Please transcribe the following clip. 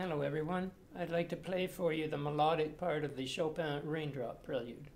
Hello everyone. I'd like to play for you the melodic part of the Chopin Raindrop Prelude.